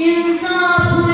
insaf